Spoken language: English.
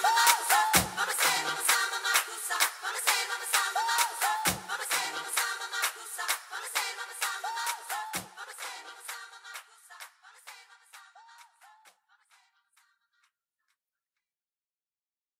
Come on.